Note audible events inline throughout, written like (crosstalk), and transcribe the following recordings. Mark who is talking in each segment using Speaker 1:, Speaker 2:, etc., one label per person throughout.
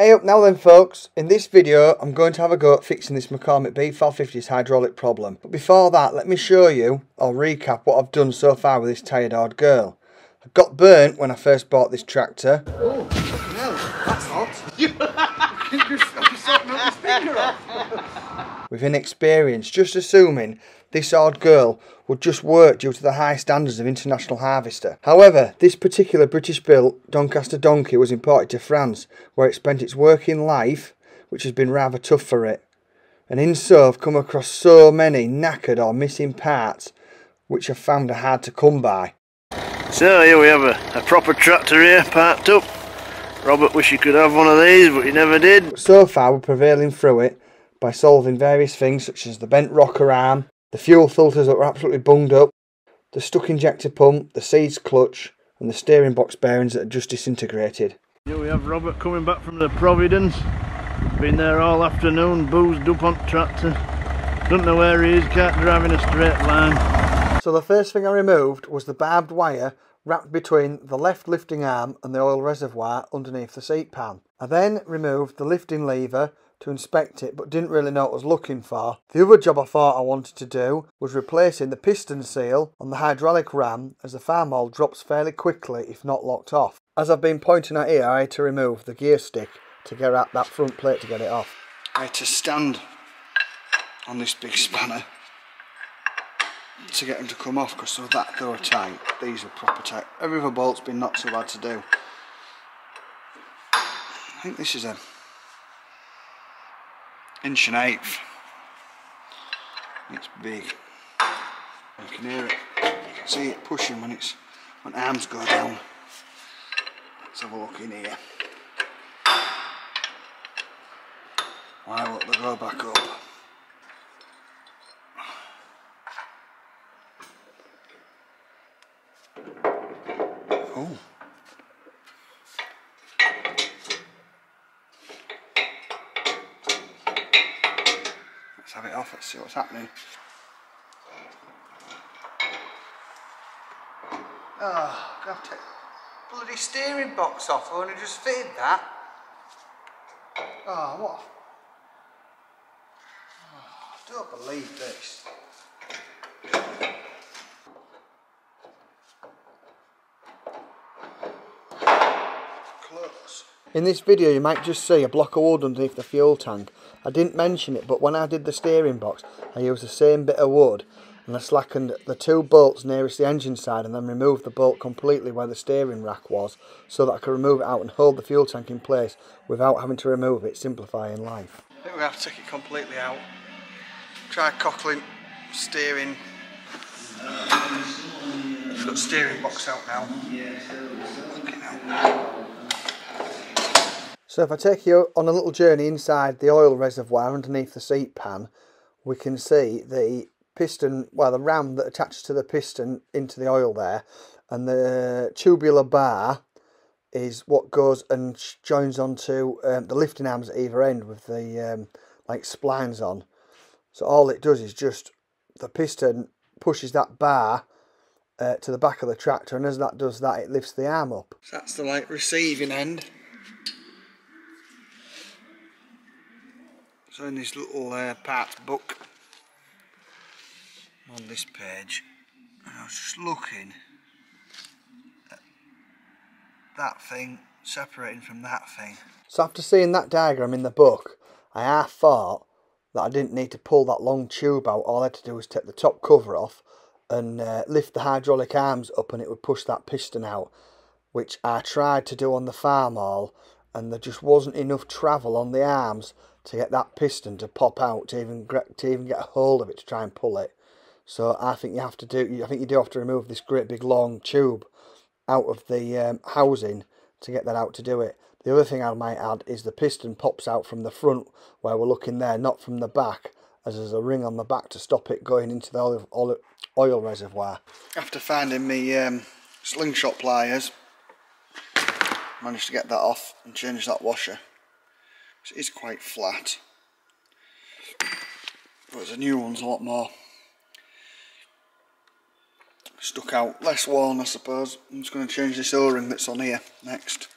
Speaker 1: Hey up now then folks, in this video I'm going to have a go at fixing this McCormick B450's hydraulic problem. But before that let me show you, or recap what I've done so far with this tired old girl. I got burnt when I first bought this tractor.
Speaker 2: Oh, no, that's hot. (laughs) you just
Speaker 1: with inexperience, just assuming this odd girl would just work due to the high standards of International Harvester. However, this particular British built Doncaster donkey was imported to France, where it spent its working life, which has been rather tough for it. And in so I've come across so many knackered or missing parts, which I've found are hard to come by.
Speaker 3: So here we have a, a proper tractor here, parked up. Robert wish he could have one of these, but he never did.
Speaker 1: So far we're prevailing through it by solving various things such as the bent rocker arm, the fuel filters that were absolutely bunged up, the stuck injector pump, the seeds clutch, and the steering box bearings that had just disintegrated.
Speaker 3: Here we have Robert coming back from the Providence. Been there all afternoon, boozed up on tractor. Don't know where he is, can't drive in a straight line.
Speaker 1: So the first thing I removed was the barbed wire wrapped between the left lifting arm and the oil reservoir underneath the seat pan. I then removed the lifting lever to inspect it but didn't really know what I was looking for. The other job I thought I wanted to do was replacing the piston seal on the hydraulic ram as the farm oil drops fairly quickly if not locked off. As I've been pointing out here I had to remove the gear stick to get at that front plate to get it off. I had to stand on this big spanner to get them to come off because so that they were tight, these are proper tight. Every other bolt's been not so bad to do. I think this is a inch and eighth. It's big. You can hear it. You can see it pushing when it's when arms go down. Let's have a look in here. Why won't they go back up? Oh. Let's have it off, let's see what's happening. Ah, oh, I've got to take the bloody steering box off. I only just fitted that. Oh, what? Oh, I don't believe this. In this video you might just see a block of wood underneath the fuel tank. I didn't mention it but when I did the steering box I used the same bit of wood and I slackened the two bolts nearest the engine side and then removed the bolt completely where the steering rack was so that I could remove it out and hold the fuel tank in place without having to remove it, simplifying life. I think we have to take it completely out. Try cockling, steering. Got steering box out now. So if I take you on a little journey inside the oil reservoir underneath the seat pan, we can see the piston, well the ram that attaches to the piston into the oil there, and the tubular bar is what goes and joins onto um, the lifting arms at either end with the um, like splines on. So all it does is just the piston pushes that bar uh, to the back of the tractor and as that does that it lifts the arm up. So that's the like receiving end. So in this little uh, parts book on this page, I was just looking at that thing separating from that thing. So after seeing that diagram in the book, I half thought that I didn't need to pull that long tube out. All I had to do was take the top cover off and uh, lift the hydraulic arms up and it would push that piston out, which I tried to do on the Farmall and there just wasn't enough travel on the arms to get that piston to pop out to even to even get a hold of it to try and pull it. So I think you have to do. I think you do have to remove this great big long tube out of the um, housing to get that out to do it. The other thing I might add is the piston pops out from the front where we're looking there, not from the back, as there's a ring on the back to stop it going into the oil, oil, oil reservoir. After finding me um, slingshot pliers, managed to get that off and change that washer. It is quite flat. But the new one's a lot more stuck out, less worn I suppose. I'm just going to change this O-ring that's on here next.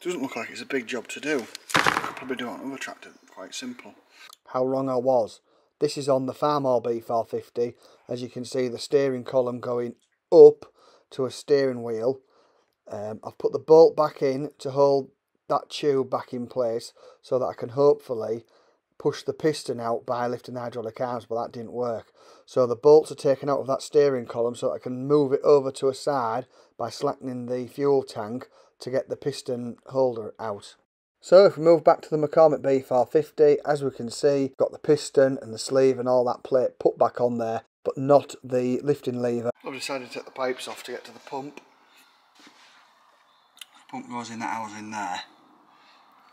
Speaker 1: Doesn't look like it's a big job to do. Could probably do it on other tractor, quite simple. How wrong I was. This is on the Farmall B450. As you can see, the steering column going up to a steering wheel. Um, I've put the bolt back in to hold that tube back in place so that I can hopefully push the piston out by lifting the hydraulic arms, but that didn't work. So the bolts are taken out of that steering column so that I can move it over to a side by slackening the fuel tank to get the piston holder out. So if we move back to the McCormick B450, as we can see, got the piston and the sleeve and all that plate put back on there, but not the lifting lever. I've decided to take the pipes off to get to the pump. The pump goes in that house in there.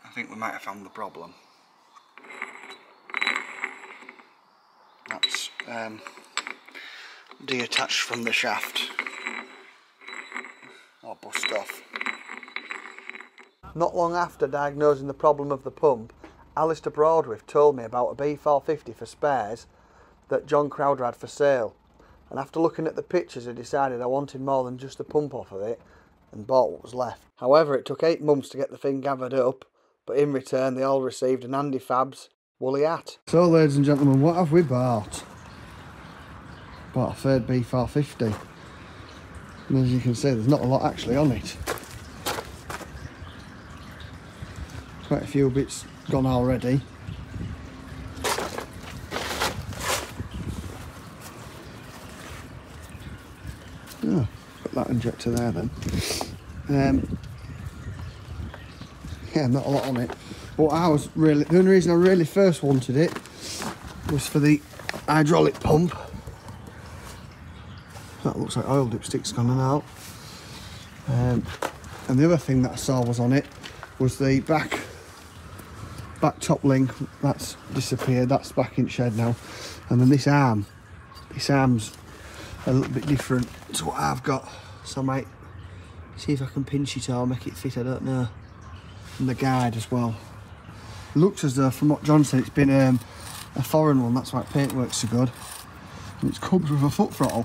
Speaker 1: I think we might have found the problem. That's um, detached from the shaft or bust off. Not long after diagnosing the problem of the pump, Alistair Broadwith told me about a B450 for spares that John Crowder had for sale. And after looking at the pictures, I decided I wanted more than just a pump off of it and bought what was left. However, it took eight months to get the thing gathered up, but in return, they all received an Andy Fabs woolly hat. So, ladies and gentlemen, what have we bought? Bought a third B450. And as you can see, there's not a lot actually on it. Quite a few bits gone already. Oh, put that injector there then. Um, yeah, not a lot on it. But I was really, the only reason I really first wanted it was for the hydraulic pump. That looks like oil dipstick's gone out. Um, and the other thing that I saw was on it was the back back top link that's disappeared that's back in shed now and then this arm this arm's a little bit different to what I've got. So I might see if I can pinch it or make it fit. I don't know. And the guide as well. Looks as though from what John said it's been um, a foreign one. That's why paintwork's so good. And it comes with a foot throttle.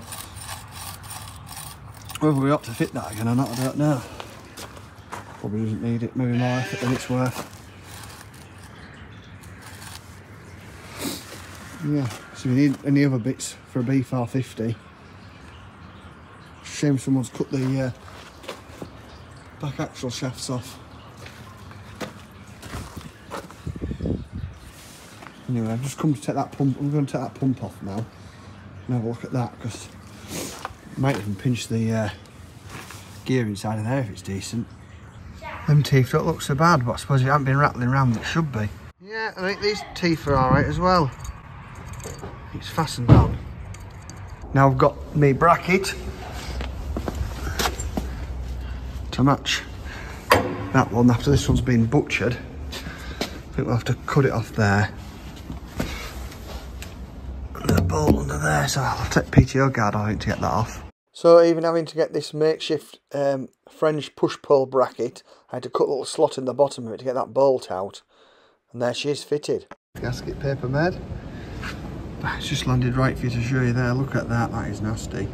Speaker 1: Whether we ought to fit that again or not I don't know. Probably doesn't need it. Maybe more effort than it's worth. Yeah. So we need any other bits for a B450 shame someone's cut the uh, back axle shafts off. Anyway I've just come to take that pump I'm going to take that pump off now and have a look at that because might even pinch the uh, gear inside of there if it's decent. Them teeth don't look so bad but I suppose it hasn't been rattling around it should be. Yeah I think these teeth are alright as well. It's fastened on. Now I've got my bracket to match that one after this one's been butchered. I think we'll have to cut it off there. And the bolt under there, so I'll take PTO guard I think to get that off. So even having to get this makeshift um, French push-pull bracket, I had to cut a little slot in the bottom of it to get that bolt out. And there she is fitted. Gasket paper made. It's just landed right for you to show you there. Look at that, that is nasty.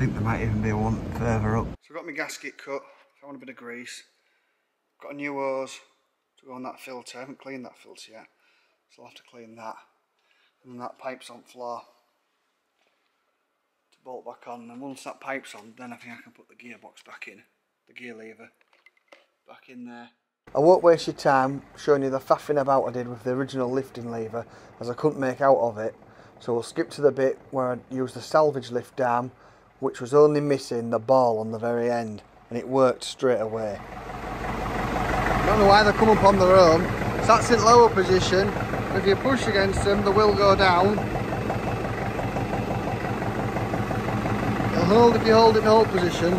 Speaker 1: I think there might even be one further up. So I've got my gasket cut, found a bit of grease. Got a new hose to go on that filter. I haven't cleaned that filter yet, so I'll have to clean that. And then that pipe's on floor to bolt back on. And once that pipe's on, then I think I can put the gearbox back in, the gear lever back in there. I won't waste your time showing you the faffing about I did with the original lifting lever as I couldn't make out of it. So we'll skip to the bit where I used the salvage lift arm which was only missing the ball on the very end and it worked straight away. I don't know why they come up on their own. That's in lower position. If you push against them they will go down. It'll hold if you hold it in hold position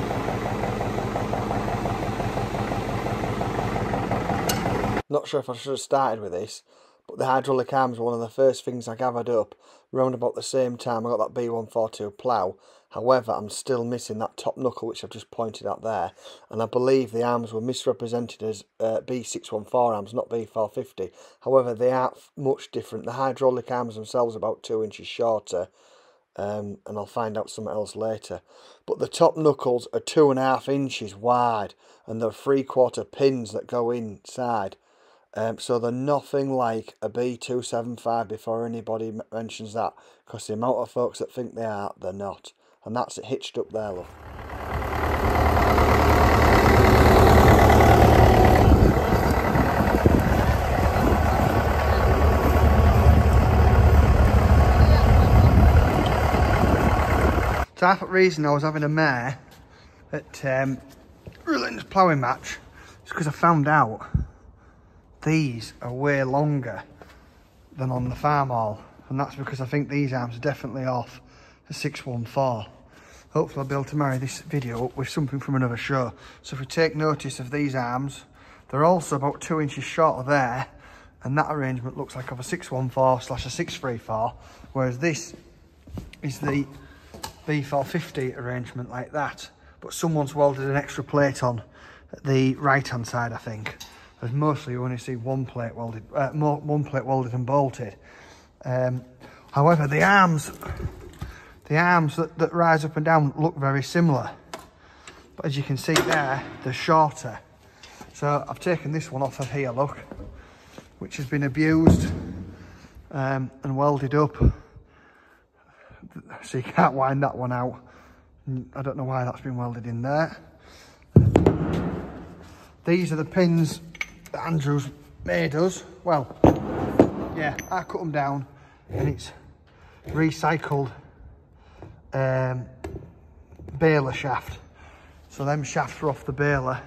Speaker 1: Not sure if I should have started with this, but the hydraulic arms were one of the first things I gathered up around about the same time I got that B142 plough. However, I'm still missing that top knuckle which I've just pointed out there. And I believe the arms were misrepresented as uh, B614 arms, not B450. However, they are much different. The hydraulic arms themselves are about two inches shorter. Um, and I'll find out something else later. But but the top knuckles are two and a half inches wide and they're three quarter pins that go inside. Um, so they're nothing like a B275 before anybody mentions that because the amount of folks that think they are, they're not. And that's it hitched up there, love. So half the reason I was having a mare at um, Rulin's ploughing match is because I found out these are way longer than on the Farmall and that's because I think these arms are definitely off the 614 hopefully I'll be able to marry this video up with something from another show. So if we take notice of these arms they're also about two inches shorter there and that arrangement looks like of a 614 slash a 634 whereas this is the B450 arrangement like that but someone's welded an extra plate on the right hand side I think as mostly you only see one plate welded uh, one plate welded and bolted um, however the arms the arms that, that rise up and down look very similar but as you can see there they're shorter so I've taken this one off of here look which has been abused um, and welded up so you can't wind that one out. I don't know why that's been welded in there. These are the pins that Andrews made us. Well, yeah, I cut them down and it's recycled um, baler shaft. So them shafts were off the baler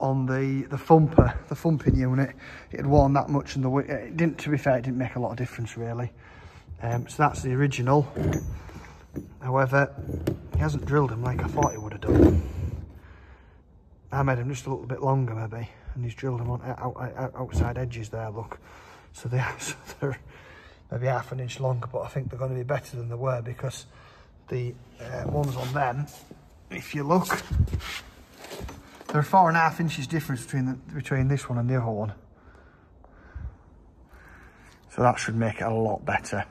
Speaker 1: on the the thumper, the thumping unit. It had worn that much and the it didn't, to be fair, it didn't make a lot of difference really. Um, so that's the original. However, he hasn't drilled them like I thought he would have done. I made them just a little bit longer maybe, and he's drilled them on out, out, outside edges there, look. So they (laughs) so they're maybe half an inch longer, but I think they're going to be better than they were because the uh, ones on them, if you look, there are four and a half inches difference between the, between this one and the other one. So that should make it a lot better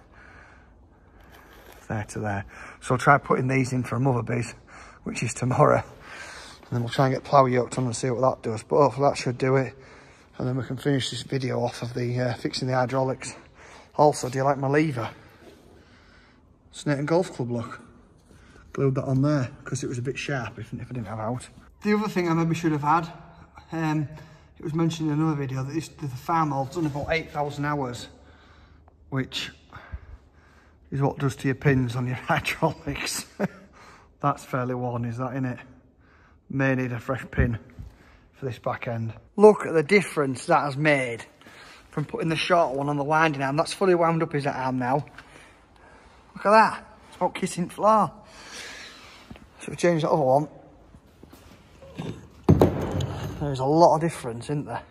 Speaker 1: there to there. So I'll try putting these in for a mother bees, which is tomorrow. And then we'll try and get plough yoked on and see what that does. But hopefully that should do it. And then we can finish this video off of the uh, fixing the hydraulics. Also, do you like my lever? Sneyton Golf Club look. Glued that on there because it was a bit sharp if, if I didn't have out. The other thing I maybe should have had, um, it was mentioned in another video that this, the Farmall's done about 8,000 hours, which is what does to your pins on your (laughs) hydraulics. (laughs) That's fairly worn, is that in it? May need a fresh pin for this back end. Look at the difference that has made from putting the short one on the winding arm. That's fully wound up, is that arm now? Look at that. It's about kissing floor. So we change that other one. There's a lot of difference, isn't there?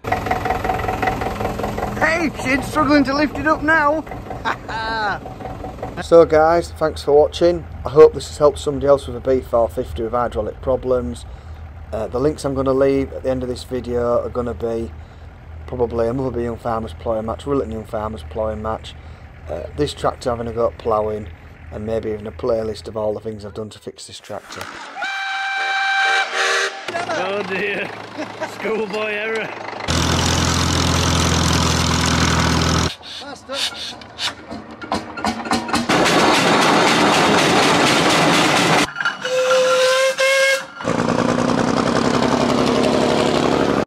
Speaker 1: Hey, she's struggling to lift it up now. (laughs) So guys, thanks for watching. I hope this has helped somebody else with a B450 with hydraulic problems. Uh, the links I'm going to leave at the end of this video are going to be probably a Mother Young Farmers ploughing match, Willetton Young Farmers ploughing match, uh, this tractor having a go at ploughing, and maybe even a playlist of all the things I've done to fix this tractor.
Speaker 3: Oh dear, schoolboy error.
Speaker 2: Faster.